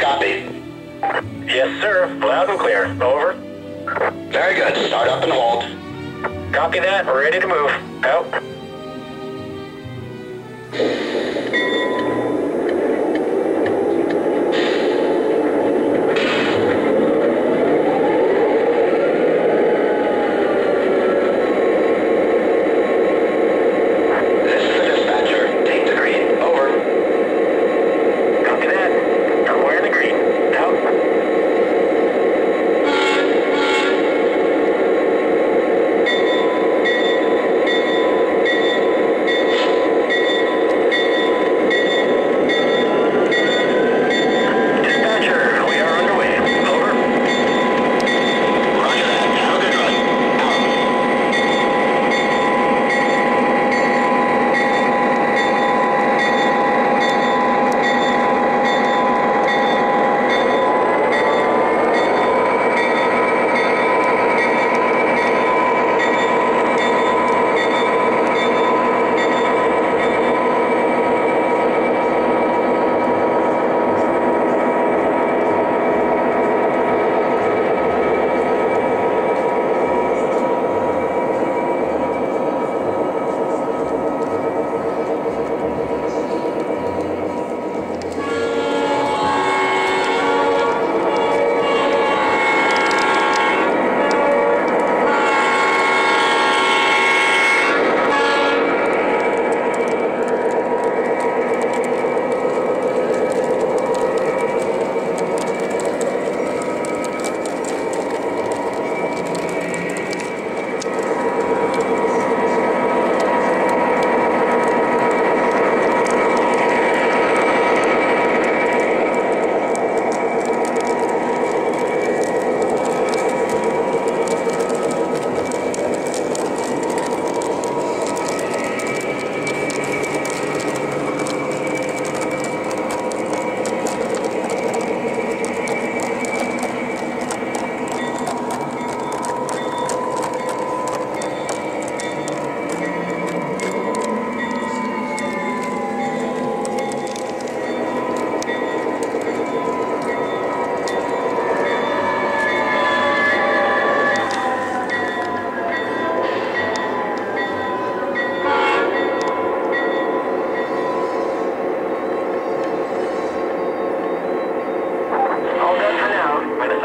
copy? Yes, sir. Loud and clear. Over. Very good. Start up and hold. Copy that. Ready to move. Out.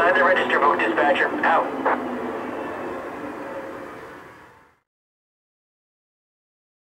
I've the register book dispatcher. Out.